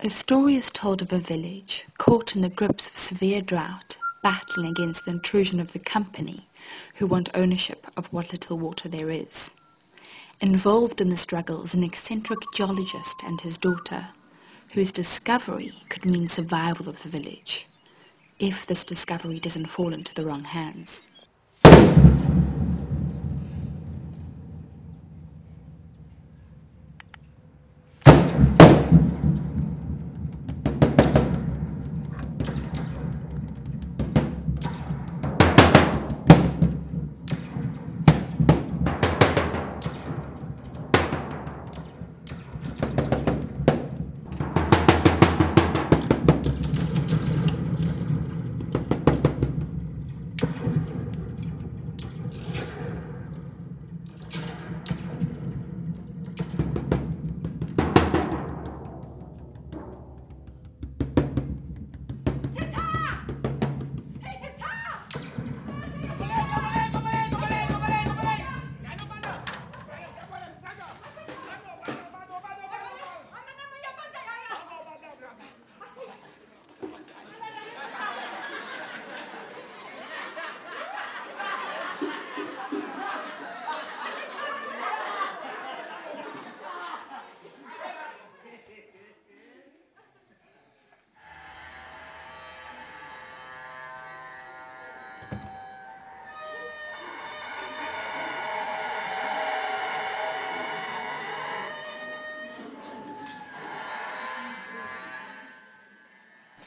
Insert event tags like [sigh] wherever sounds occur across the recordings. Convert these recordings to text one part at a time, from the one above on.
A story is told of a village caught in the grips of severe drought, battling against the intrusion of the company who want ownership of what little water there is. Involved in the struggle is an eccentric geologist and his daughter, whose discovery could mean survival of the village, if this discovery doesn't fall into the wrong hands.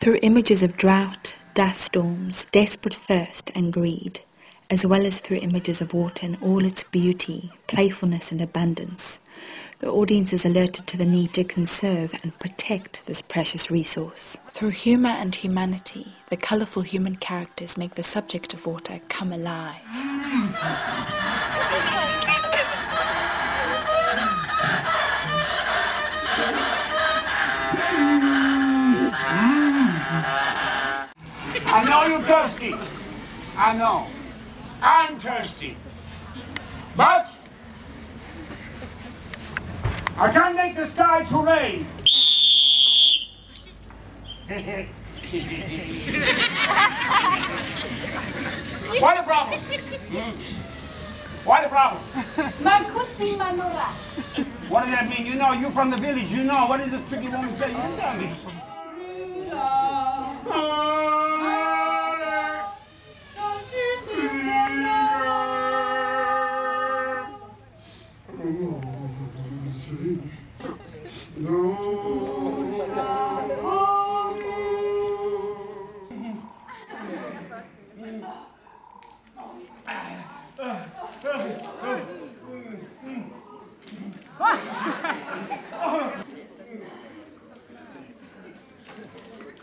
Through images of drought, dust storms, desperate thirst and greed, as well as through images of water in all its beauty, playfulness and abundance, the audience is alerted to the need to conserve and protect this precious resource. Through humour and humanity, the colourful human characters make the subject of water come alive. I know you're thirsty. I know. I'm thirsty. But I can't make the sky to rain. [laughs] What the problem? What the problem? What does that mean? You know, you're from the village. You know. What does this tricky woman say? You tell me.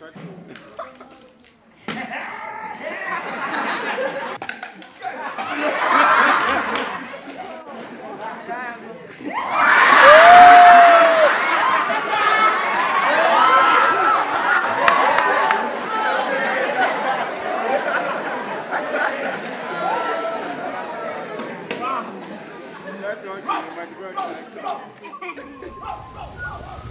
That's your team, my do.